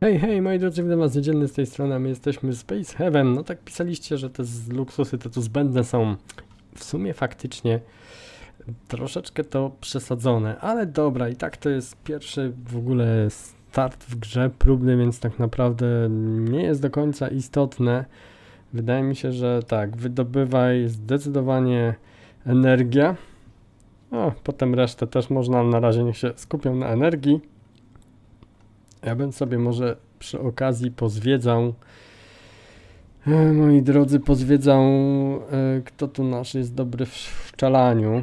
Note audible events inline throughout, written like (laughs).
Hej, hej, moi drodzy, witam was niedzielny z tej strony, a my jesteśmy Space Heaven. No tak pisaliście, że te luksusy te tu zbędne są. W sumie faktycznie troszeczkę to przesadzone, ale dobra, i tak to jest pierwszy w ogóle start w grze próbny, więc tak naprawdę nie jest do końca istotne. Wydaje mi się, że tak, wydobywaj zdecydowanie energię. O, potem resztę też można, na razie niech się skupią na energii. Ja bym sobie może przy okazji pozwiedzał, e, moi drodzy, pozwiedzał, e, kto tu nasz jest dobry w szczelaniu.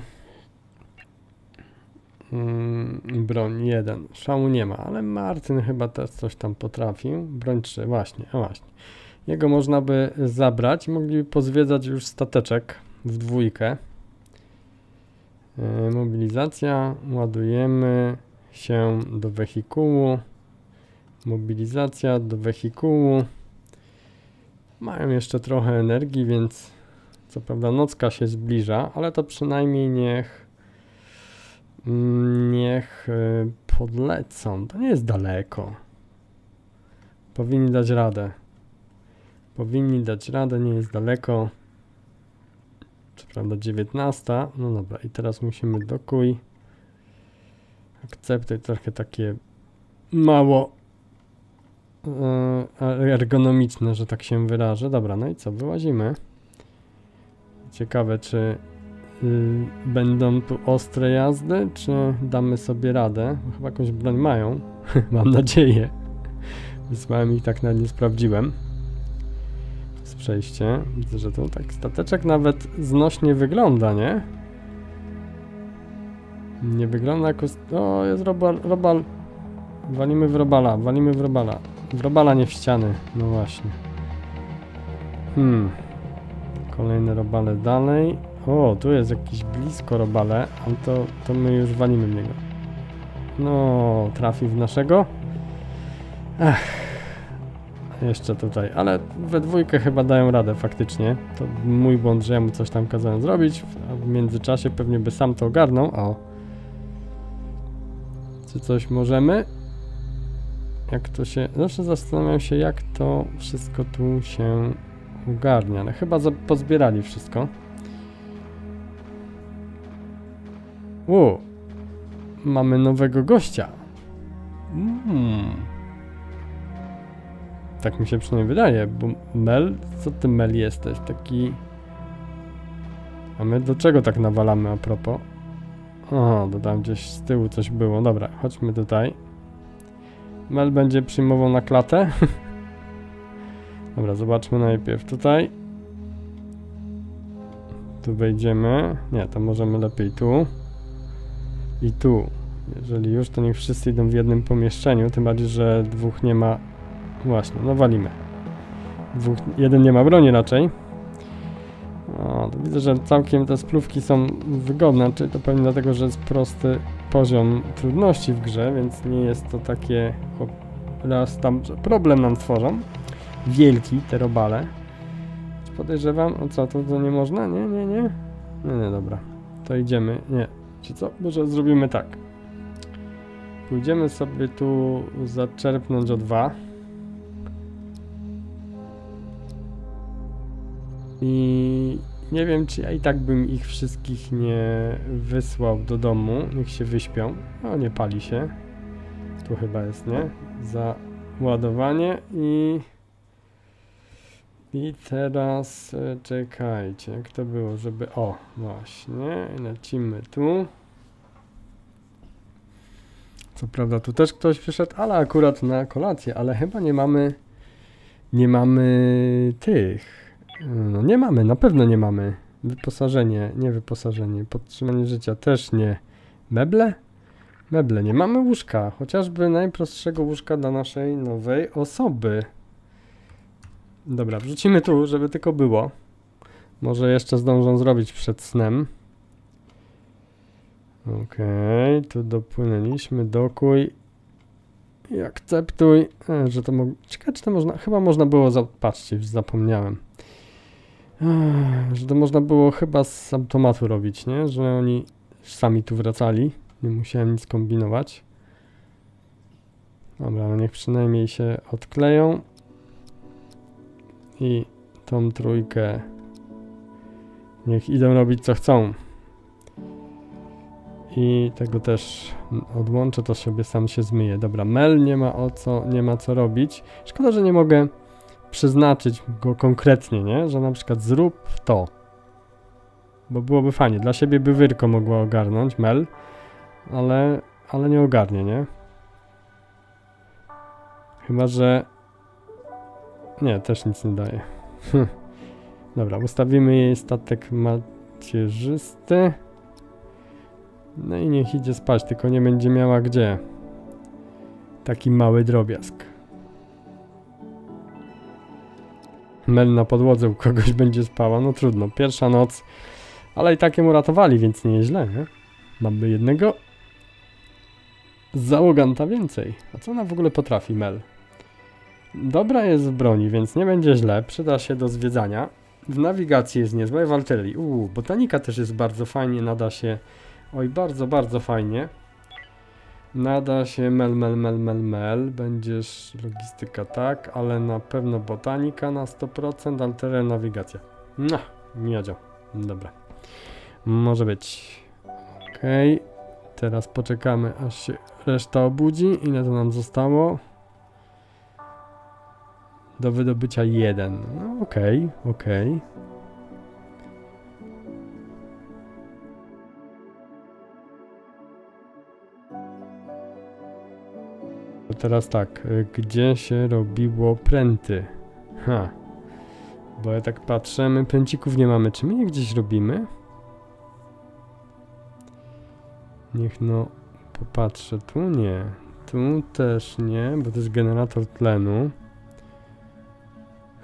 Mm, broń 1. Szału nie ma, ale Martyn chyba też coś tam potrafił. Broń 3, właśnie, a właśnie. Jego można by zabrać. Mogliby pozwiedzać już stateczek w dwójkę. E, mobilizacja. Ładujemy się do wehikułu. Mobilizacja do wehikułu. Mają jeszcze trochę energii, więc co prawda nocka się zbliża, ale to przynajmniej niech niech y, podlecą. To nie jest daleko. Powinni dać radę. Powinni dać radę, nie jest daleko. Co prawda 19. No dobra, i teraz musimy dokuj. Akceptuj trochę takie mało e, ergonomiczne, że tak się wyrażę. Dobra, no i co, wyłazimy. Ciekawe, czy y, będą tu ostre jazdy, czy damy sobie radę? Chyba jakąś broń mają, (laughs) mam nadzieję. Wysłałem ich tak nawet nie sprawdziłem. Z przejście. Widzę, że tu tak stateczek nawet znośnie wygląda, nie? Nie wygląda jako... O, jest robal, robal. Walimy w robala, walimy w robala. Robala, nie w ściany. No właśnie. Hmm. Kolejne robale dalej. O, tu jest jakiś blisko robale, ale to, to my już walimy w niego. No, trafi w naszego. Ech. Jeszcze tutaj, ale we dwójkę chyba dają radę faktycznie. To mój błąd, że ja mu coś tam kazałem zrobić, a w międzyczasie pewnie by sam to ogarnął. O. Czy coś możemy? Jak to się... Zawsze zastanawiam się, jak to wszystko tu się ogarnia. Ale chyba pozbierali wszystko. U, mamy nowego gościa. Mm. Tak mi się przynajmniej wydaje, bo Mel, co ty Mel jesteś? Taki... A my do czego tak nawalamy a propos? O, dodałem gdzieś z tyłu coś było. Dobra, chodźmy tutaj. Mel będzie przyjmował na klatę. (laughs) Dobra, zobaczmy najpierw tutaj. Tu wejdziemy. Nie, to możemy lepiej tu. I tu. Jeżeli już, to niech wszyscy idą w jednym pomieszczeniu, tym bardziej, że dwóch nie ma... Właśnie, no walimy. Dwóch, jeden nie ma broni raczej. O, widzę, że całkiem te splówki są wygodne, czyli to pewnie dlatego, że jest prosty poziom trudności w grze, więc nie jest to takie... Raz tam problem nam tworzą. Wielki, te robale. Podejrzewam, o co, to, to nie można? Nie, nie, nie. Nie, nie, dobra. To idziemy, nie. Czy co? Może zrobimy tak. Pójdziemy sobie tu zaczerpnąć o dwa. I nie wiem, czy ja i tak bym ich wszystkich nie wysłał do domu. Niech się wyśpią. O, nie pali się. Tu chyba jest, nie? Za ładowanie i... I teraz e, czekajcie, jak to było, żeby... O, właśnie, lecimy tu. Co prawda tu też ktoś przyszedł, ale akurat na kolację, ale chyba nie mamy... Nie mamy tych... No nie mamy, na pewno nie mamy. Wyposażenie, nie wyposażenie. Podtrzymanie życia też nie. Meble? Meble, nie mamy łóżka. Chociażby najprostszego łóżka dla naszej nowej osoby. Dobra, wrzucimy tu, żeby tylko było. Może jeszcze zdążą zrobić przed snem. Okej, okay, tu dopłynęliśmy, dokuj i akceptuj, e, że to mo... Ciekawe, czy to można... Chyba można było... Patrzcie, już zapomniałem. Że to można było chyba z automatu robić, nie? Że oni sami tu wracali. Nie musiałem nic kombinować. Dobra, no niech przynajmniej się odkleją. I tą trójkę niech idą robić co chcą. I tego też odłączę, to sobie sam się zmyje. Dobra, Mel nie ma o co, nie ma co robić. Szkoda, że nie mogę przeznaczyć go konkretnie, nie? Że na przykład zrób to. Bo byłoby fajnie. Dla siebie by Wyrko mogła ogarnąć, Mel. Ale, ale nie ogarnie, nie? Chyba, że... Nie, też nic nie daje. Dobra, ustawimy jej statek macierzysty. No i niech idzie spać, tylko nie będzie miała gdzie. Taki mały drobiazg. Mel na podłodze u kogoś (laughs) będzie spała, no trudno. Pierwsza noc, ale i takie mu ratowali, więc nie jest źle, nie? Mamy jednego załoganta więcej. A co ona w ogóle potrafi, Mel? Dobra jest w broni, więc nie będzie źle. Przyda się do zwiedzania. W nawigacji jest niezła i w artylerii. Uuu, botanika też jest bardzo fajnie, nada się... Oj, bardzo, bardzo fajnie. Nada się mel, mel, mel, mel, mel. Będziesz logistyka tak, ale na pewno botanika na 100%, altere nawigacja. No, miodzio. Dobra. Może być. Okej. Okay. Teraz poczekamy, aż się reszta obudzi. Ile to nam zostało? Do wydobycia jeden. No okej, okay, okej. Okay. Teraz tak, y, gdzie się robiło pręty? Ha. Bo ja tak patrzę, my pręcików nie mamy. Czy my je gdzieś robimy? Niech no popatrzę. Tu nie. Tu też nie, bo to jest generator tlenu.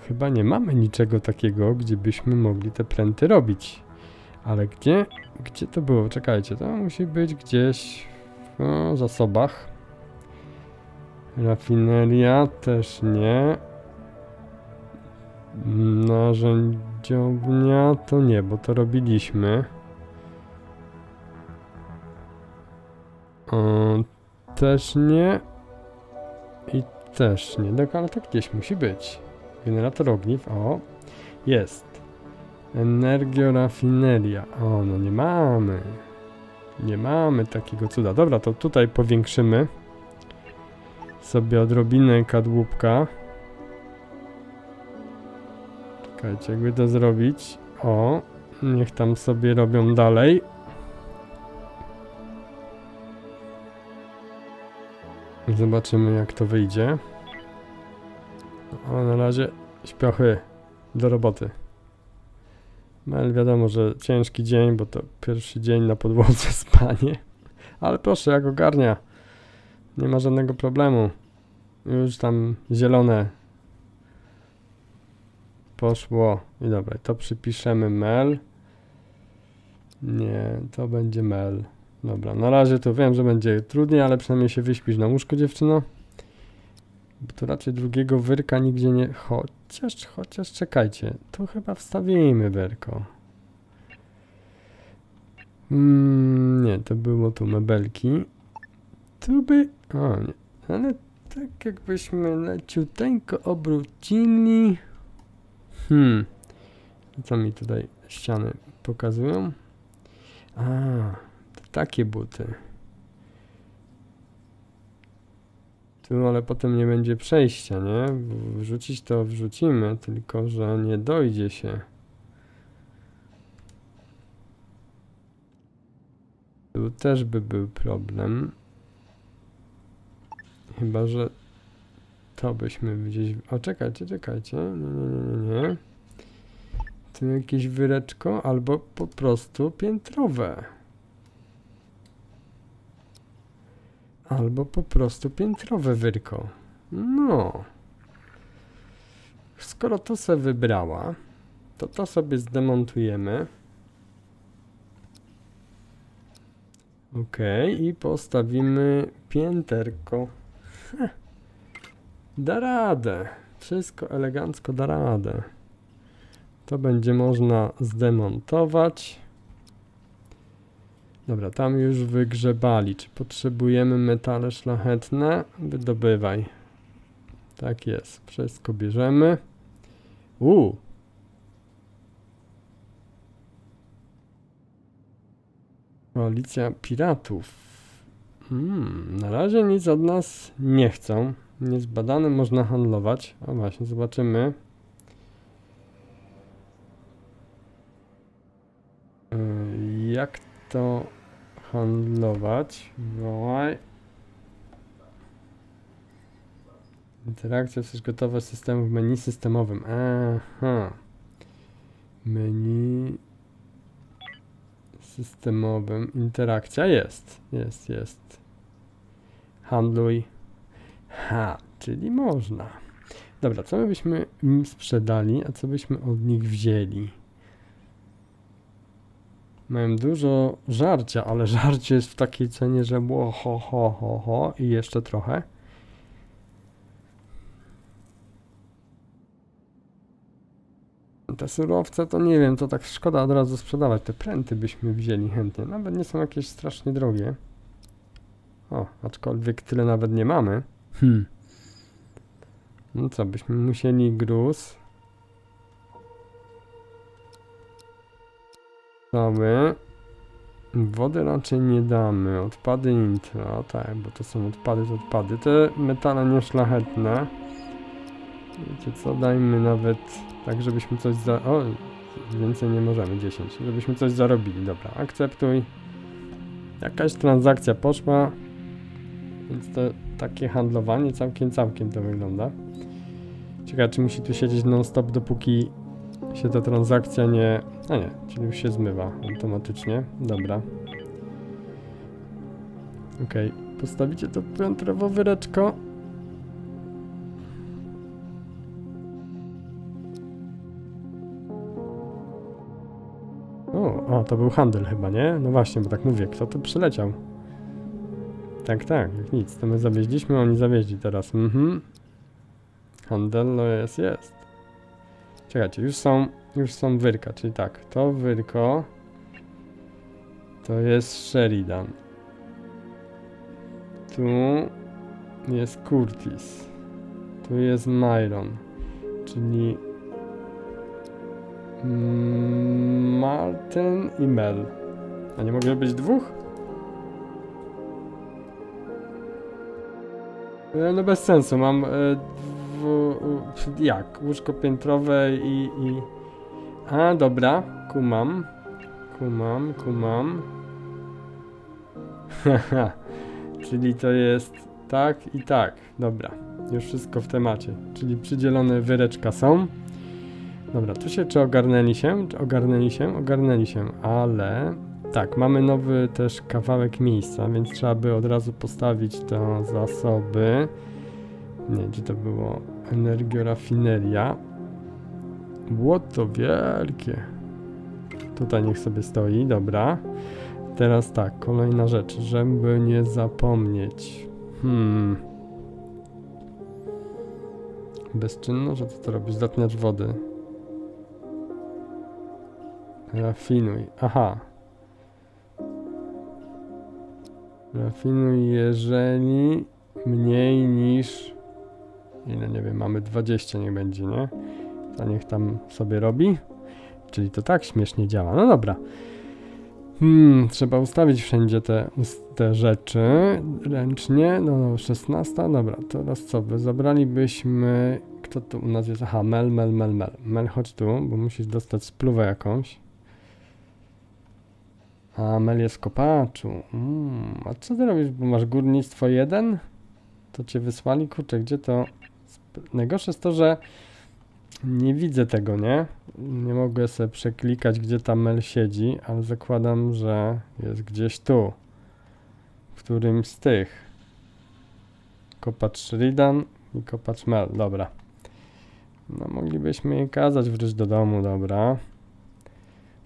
Chyba nie mamy niczego takiego, gdzie byśmy mogli te pręty robić. Ale gdzie? Gdzie to było? Czekajcie, to musi być gdzieś w zasobach. Rafineria też nie. Narzędziownia to nie, bo to robiliśmy. O, też nie. I też nie. Tak, ale to gdzieś musi być. Generator ogniw, o. Jest. Energiorafineria. O, no nie mamy. Nie mamy takiego cuda. Dobra, to tutaj powiększymy sobie odrobinę kadłubka. Czekajcie, jakby to zrobić. O, niech tam sobie robią dalej. Zobaczymy jak to wyjdzie. A na razie śpiochy do roboty. No ale wiadomo, że ciężki dzień, bo to pierwszy dzień na podłodze (laughs) spanie. Ale proszę, jak ogarnia. Nie ma żadnego problemu. Już tam zielone poszło. I dobra, to przypiszemy mel. Nie, to będzie mel. Dobra, na razie to wiem, że będzie trudniej, ale przynajmniej się wyśpisz na łóżko, dziewczyno. Bo to raczej drugiego wyrka nigdzie nie... Chociaż, chociaż czekajcie. Tu chyba wstawimy wyrko. Mm, nie, to było tu mebelki. Tu by... O, nie. Ale tak jakbyśmy leciuteńko obrócili... Hmm. Co mi tutaj ściany pokazują? A, takie buty. Tu, ale potem nie będzie przejścia, nie? Wrzucić to wrzucimy, tylko że nie dojdzie się. Tu też by był problem. Chyba, że to byśmy gdzieś... O, czekajcie, czekajcie. Nie, nie, nie, nie. Tu jakieś wyreczko albo po prostu piętrowe. Albo po prostu piętrowe wyrko. No. Skoro to se wybrała, to to sobie zdemontujemy. Ok, i postawimy pięterko. Da radę. Wszystko elegancko da radę. To będzie można zdemontować. Dobra, tam już wygrzebali. Czy potrzebujemy metale szlachetne? Wydobywaj. Tak jest. Wszystko bierzemy. U. Koalicja piratów. Hmm, na razie nic od nas nie chcą. Niezbadane można handlować. O właśnie, zobaczymy. Yy, Jak to handlować? Wołaj. Interakcja, jesteś gotowa z systemem w menu systemowym. Aha. Menu systemowym. Interakcja jest. Jest, jest. Handluj. Ha, czyli można. Dobra, co my byśmy im sprzedali, a co byśmy od nich wzięli? Mają dużo żarcia, ale (laughs) żarcie jest w takiej cenie, że było ho, ho, ho, ho i jeszcze trochę. Te surowce to nie wiem, to tak szkoda od razu sprzedawać. Te pręty byśmy wzięli chętnie. Nawet nie są jakieś strasznie drogie. O, aczkolwiek tyle nawet nie mamy. Hmm. No co, byśmy musieli gruz. Cały. Wody raczej nie damy. Odpady nitro, tak, bo to są odpady, to odpady. Te metale nieszlachetne. Wiecie co, dajmy nawet tak, żebyśmy coś za... O, więcej nie możemy, 10. Żebyśmy coś zarobili, dobra, akceptuj. Jakaś transakcja poszła. Więc to takie handlowanie całkiem, całkiem to wygląda. Ciekawe, czy musi tu siedzieć non-stop, dopóki się ta transakcja nie... A nie, czyli już się zmywa automatycznie. Dobra. Okej, postawicie to piętrowo wyreczko. O, o, to był handel chyba, nie? No właśnie, bo tak mówię, kto tu przyleciał? Tak, tak, nic, to my zawieźliśmy, oni zawieźli teraz, mhm. Handel, no jest, jest. Czekajcie, już są, już są wyrka, czyli tak, to wyrko to jest Sheridan. Tu jest Curtis. Tu jest Myron, czyli mm, Martin i Mel. A nie mogę być dwóch? No bez sensu, mam e, dwu, jak? Łóżko piętrowe i, i... A, dobra, kumam. Kumam, kumam. Haha, czyli to jest tak i tak. Dobra, już wszystko w temacie. Czyli przydzielone wyreczka są. Dobra, tu się czy ogarnęli się? Czy ogarnęli się? Ogarnęli się, ale... Tak, mamy nowy też kawałek miejsca, więc trzeba by od razu postawić te zasoby. Nie, gdzie to było? Energiorafineria. Błoto wielkie. Tutaj niech sobie stoi, dobra. Teraz tak, kolejna rzecz, żeby nie zapomnieć. Hmm. Bezczynno, że to robisz? Zatniacz wody. Rafinuj. Aha. Rafinuj, jeżeli mniej niż... Ile, nie wiem, mamy 20, niech będzie, nie? To niech tam sobie robi. Czyli to tak śmiesznie działa. No dobra. Hmm, trzeba ustawić wszędzie te, te rzeczy ręcznie. No, no, 16. Dobra, teraz co? By zabralibyśmy. Kto tu u nas jest? Aha, Mel, Mel, Mel, Mel. Mel, chodź tu, bo musisz dostać spluwę jakąś. A, Mel jest w kopaczu. Mm, a co ty robisz, bo masz górnictwo 1? To cię wysłali? Kurczę, gdzie to? Najgorsze jest to, że nie widzę tego, nie? Nie mogę sobie przeklikać, gdzie ta Mel siedzi, ale zakładam, że jest gdzieś tu. W którymś z tych. Kopacz Sheridan i kopacz Mel, dobra. No moglibyśmy jej kazać wrócić do domu, dobra.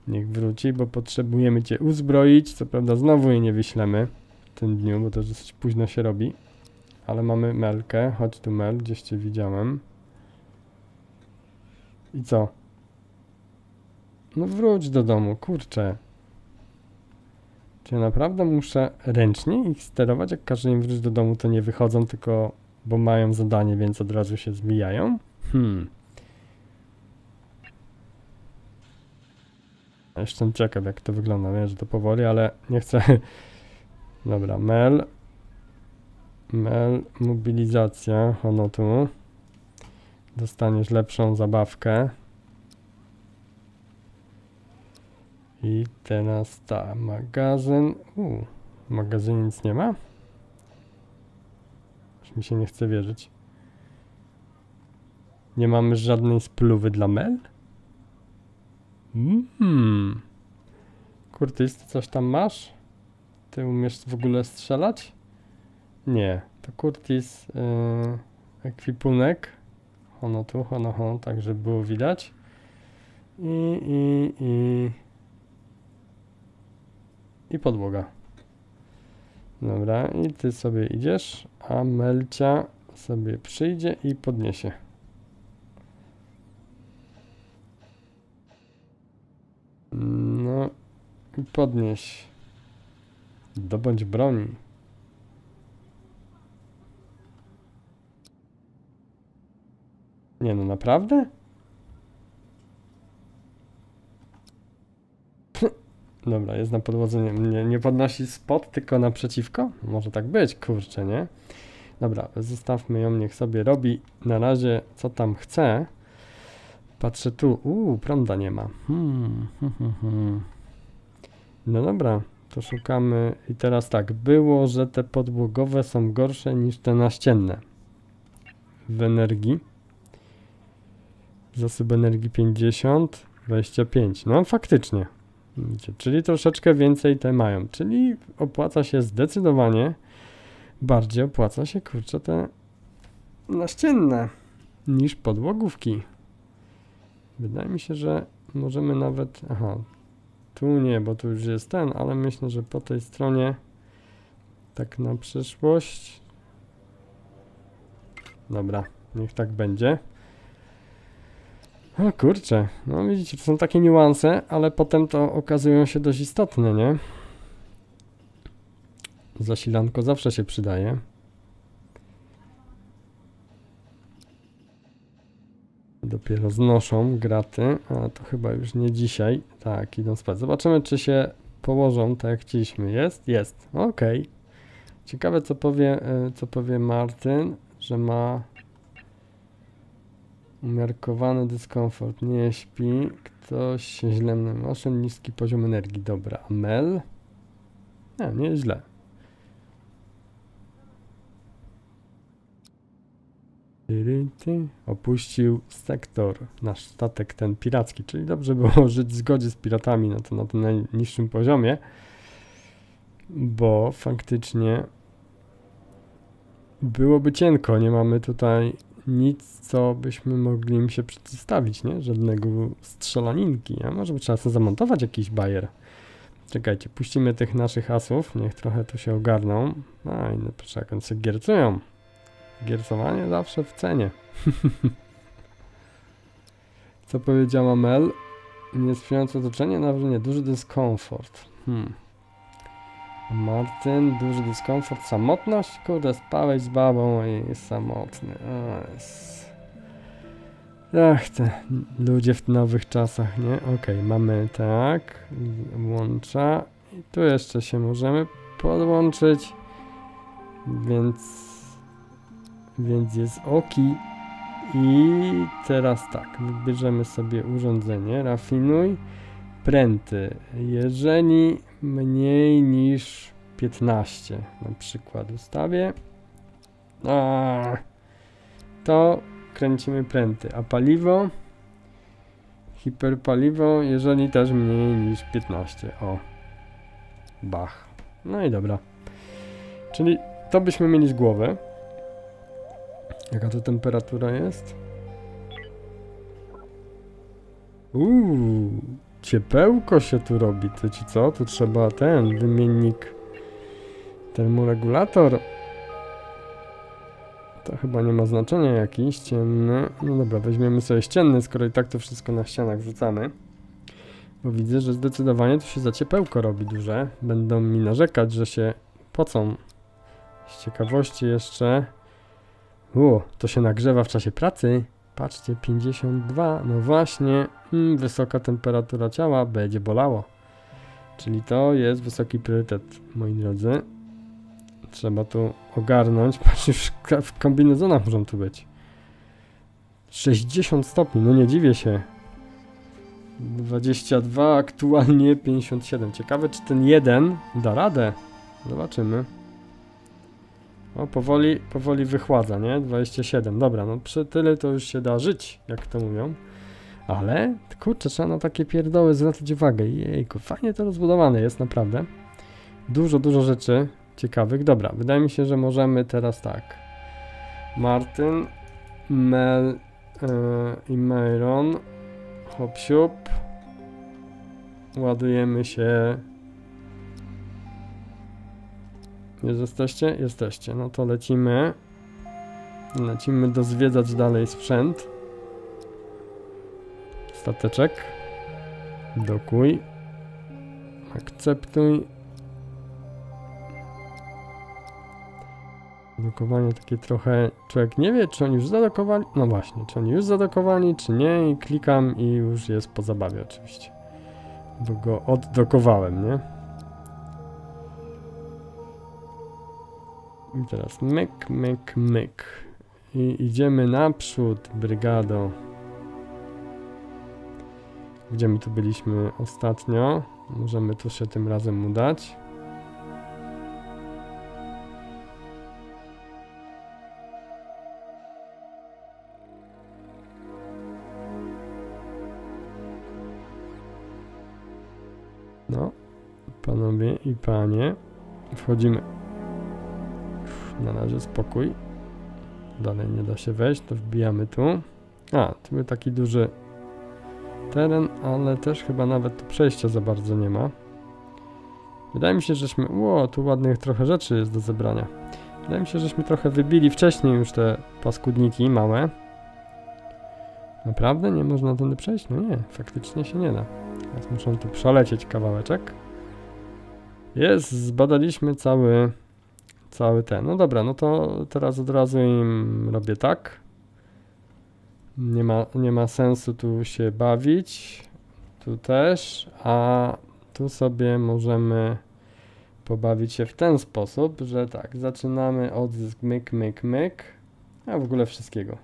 Niech wróci, bo potrzebujemy cię uzbroić. Co prawda znowu jej nie wyślemy w tym dniu, bo to dosyć późno się robi. Ale mamy Melkę. Chodź tu Mel, gdzieś cię widziałem. I co? No wróć do domu, kurczę. Czy ja naprawdę muszę ręcznie ich sterować? Jak każę im wrócić do domu, to nie wychodzą, tylko bo mają zadanie, więc od razu się zbijają? Hmm. Jestem ciekaw, jak to wygląda. Wiem, że to powoli, ale nie chcę. (laughs) Dobra, Mel. Mel, mobilizacja. Ono tu. Dostaniesz lepszą zabawkę. I teraz ta, magazyn. U, w magazynie nic nie ma? Już mi się nie chce wierzyć. Nie mamy żadnej spluwy dla Mel? Hmm. Kurtys, ty coś tam masz? Ty umiesz w ogóle strzelać? Nie. To Kurtis yy, ekwipunek. Ono tu, ono, ono, tak żeby było widać. I, i, i... I podłoga. Dobra, i ty sobie idziesz, a Melcia sobie przyjdzie i podniesie. No i podnieś. Dobądź broni. Nie no, naprawdę? (laughs) Dobra, jest na podłodze, nie, nie, podnosi spod, tylko naprzeciwko? Może tak być, kurczę, nie? Dobra, zostawmy ją, niech sobie robi na razie co tam chce. Patrzę tu, uuu, prąda nie ma. Hmm, hmm, hmm, hmm. No dobra, to szukamy. I teraz tak, było, że te podłogowe są gorsze niż te naścienne. W energii. Zasób energii 50, 25. No faktycznie. Czyli troszeczkę więcej te mają. Czyli opłaca się zdecydowanie, bardziej opłaca się, kurczę, te naścienne niż podłogówki. Wydaje mi się, że możemy nawet... Aha, tu nie, bo tu już jest ten, ale myślę, że po tej stronie tak na przyszłość. Dobra, niech tak będzie. O kurczę, no widzicie, to są takie niuanse, ale potem to okazują się dość istotne, nie? Zasilanko zawsze się przydaje. Dopiero znoszą graty, a to chyba już nie dzisiaj. Tak, idą spać. Zobaczymy, czy się położą tak jak chcieliśmy. Jest? Jest. Ok. Ciekawe, co powie, e, co powie Martyn, że ma umiarkowany dyskomfort. Nie śpi. Ktoś się źle noszy, niski poziom energii. Dobra. Mel? Nie, nie źle. Opuścił sektor, nasz statek ten piracki, czyli dobrze było (laughs) żyć w zgodzie z piratami na, to, na tym najniższym poziomie, bo faktycznie byłoby cienko, nie mamy tutaj nic, co byśmy mogli im się przedstawić, nie? Żadnego strzelaninki, a może by trzeba sobie zamontować jakiś bajer. Czekajcie, puścimy tych naszych asów, niech trochę tu się ogarną. A, i no, poczekaj, się giercują. Giercowanie zawsze w cenie. (laughs) Co powiedziała Mel? Niesprzyjające otoczenie, nawet nie, duży dyskomfort. Hmm. Martyn, duży dyskomfort, samotność? Kurde, spałeś z babą i jest samotny. Jest... Ach, te ludzie w nowych czasach, nie? Okej, okay, mamy tak, łącza i tu jeszcze się możemy podłączyć, więc więc jest oki. I teraz tak, wybierzemy sobie urządzenie, rafinuj, pręty. Jeżeli mniej niż 15 na przykład ustawię, a, to kręcimy pręty, a paliwo, hiperpaliwo, jeżeli też mniej niż 15, o, bach. No i dobra. Czyli to byśmy mieli z głowy. Jaka to temperatura jest? Uuu, ciepełko się tu robi. To ci co? Tu trzeba ten wymiennik termoregulator. To chyba nie ma znaczenia jakiś ciemny. No dobra, weźmiemy sobie ścienny, skoro i tak to wszystko na ścianach wrzucamy. Bo widzę, że zdecydowanie tu się zaciepełko robi duże. Będą mi narzekać, że się pocą. Z ciekawości jeszcze... U, to się nagrzewa w czasie pracy. Patrzcie, 52. No właśnie, mm, wysoka temperatura ciała będzie bolało. Czyli to jest wysoki priorytet, moi drodzy. Trzeba tu ogarnąć. (laughs) Patrzcie, w, w kombinezonach muszą tu być. 60 stopni, no nie dziwię się. 22, aktualnie 57. Ciekawe, czy ten jeden da radę. Zobaczymy. O, powoli, powoli wychładza, nie? 27. Dobra, no przy tyle to już się da żyć, jak to mówią. Ale, kurczę, trzeba na takie pierdoły zwracać uwagę. Jejku, fajnie to rozbudowane jest, naprawdę. Dużo, dużo rzeczy ciekawych. Dobra, wydaje mi się, że możemy teraz tak. Martyn, Mel yy, i Myron. Hop, siup. Ładujemy się. Jest jesteście? Jesteście. No to lecimy. Lecimy dozwiedzać dalej sprzęt. Stateczek. Dokuj. Akceptuj. Dokowanie takie trochę. Człowiek nie wie, czy oni już zadokowali. No właśnie, czy oni już zadokowali, czy nie. I klikam i już jest po zabawie, oczywiście. Bo go oddokowałem, nie? I teraz myk, myk, myk. I idziemy naprzód, brygado. Gdzie my tu byliśmy ostatnio? Możemy tu się tym razem udać. No, panowie i panie, wchodzimy. Na razie spokój. Dalej nie da się wejść, to wbijamy tu. A, tu był taki duży teren, ale też chyba nawet tu przejścia za bardzo nie ma. Wydaje mi się, żeśmy... Ło, tu ładnych trochę rzeczy jest do zebrania. Wydaje mi się, żeśmy trochę wybili wcześniej już te paskudniki małe. Naprawdę? Nie można tędy przejść? No nie, faktycznie się nie da. Teraz muszę tu przelecieć kawałeczek. Jest, zbadaliśmy cały, cały ten. No dobra, no to teraz od razu im robię tak. Nie ma, nie ma sensu tu się bawić. Tu też, a tu sobie możemy pobawić się w ten sposób, że tak, zaczynamy od myk, myk, myk, a w ogóle wszystkiego.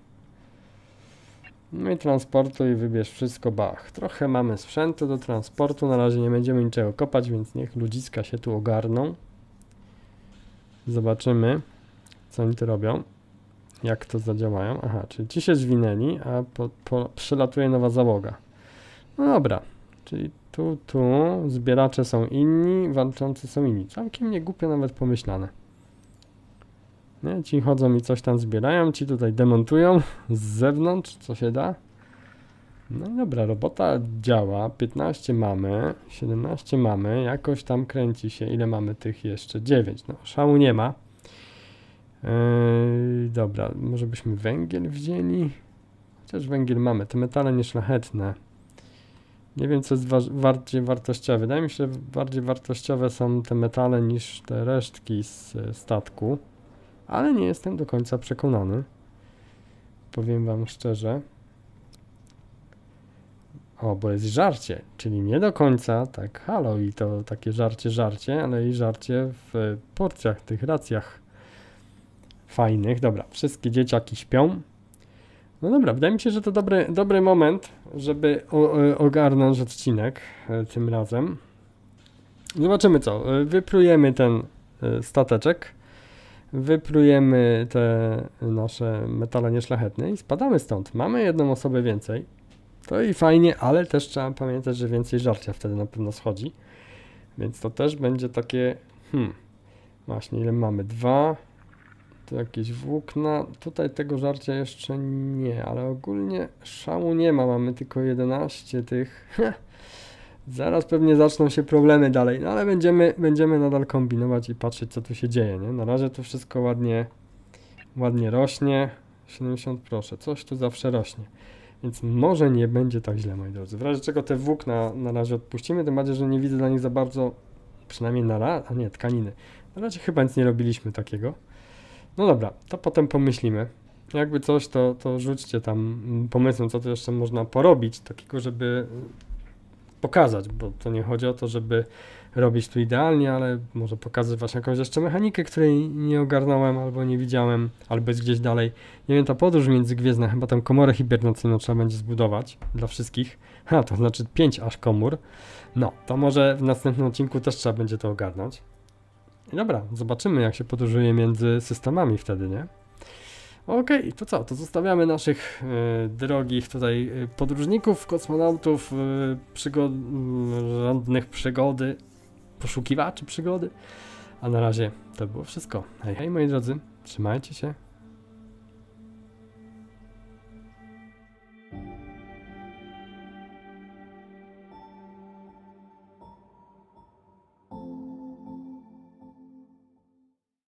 No i transportu i wybierz wszystko, bach. Trochę mamy sprzętu do transportu, na razie nie będziemy niczego kopać, więc niech ludziska się tu ogarną. Zobaczymy, co oni tu robią, jak to zadziałają. Aha, czyli ci się zwinęli, a po, po, przylatuje nowa załoga. No dobra, czyli tu, tu, zbieracze są inni, walczący są inni. Całkiem nie głupio nawet pomyślane. Nie? Ci chodzą i coś tam zbierają, ci tutaj demontują z zewnątrz, co się da. No i dobra, robota działa, 15 mamy, 17 mamy, jakoś tam kręci się, ile mamy tych jeszcze? 9, no szału nie ma. Yy, dobra, może byśmy węgiel wzięli? Chociaż węgiel mamy, te metale nieszlachetne. Nie wiem, co jest wa bardziej wartościowe. Wydaje mi się, że bardziej wartościowe są te metale niż te resztki z e, statku ale nie jestem do końca przekonany. Powiem wam szczerze. O, bo jest żarcie, czyli nie do końca tak halo i to takie żarcie, żarcie, ale i żarcie w porcjach, tych racjach fajnych. Dobra, wszystkie dzieciaki śpią. No dobra, wydaje mi się, że to dobry, dobry moment, żeby o, o, ogarnąć odcinek e, tym razem. Zobaczymy co. E, wyprujemy ten e, stateczek wyplujemy te nasze metale nieszlachetne i spadamy stąd. Mamy jedną osobę więcej. To i fajnie, ale też trzeba pamiętać, że więcej żarcia wtedy na pewno schodzi. Więc to też będzie takie, hmm, właśnie ile mamy? Dwa, tu jakieś włókna, tutaj tego żarcia jeszcze nie, ale ogólnie szału nie ma, mamy tylko 11 tych, Zaraz pewnie zaczną się problemy dalej, no ale będziemy, będziemy nadal kombinować i patrzeć co tu się dzieje, nie? Na razie to wszystko ładnie, ładnie rośnie. 70 proszę, coś tu zawsze rośnie. Więc może nie będzie tak źle, moi drodzy. W razie czego te włókna na razie odpuścimy, tym bardziej, że nie widzę dla nich za bardzo, przynajmniej na razie, a nie, tkaniny. Na razie chyba nic nie robiliśmy takiego. No dobra, to potem pomyślimy. Jakby coś, to, to rzućcie tam mm, pomysłem, co tu jeszcze można porobić, takiego, żeby pokazać, bo to nie chodzi o to, żeby robić tu idealnie, ale może pokazać właśnie jakąś jeszcze mechanikę, której nie ogarnąłem albo nie widziałem, albo jest gdzieś dalej. Nie wiem, ta podróż międzygwiezdna, chyba tam komorę hibernacyjną trzeba będzie zbudować dla wszystkich. Ha, to znaczy 5 aż komór. No, to może w następnym odcinku też trzeba będzie to ogarnąć. I dobra, zobaczymy jak się podróżuje między systemami wtedy, nie? Okej, okay, to co? To zostawiamy naszych y, drogich tutaj y, podróżników, kosmonautów, y, przygod żadnych przygody, poszukiwaczy przygody. A na razie to było wszystko. Hej, hej moi drodzy, trzymajcie się.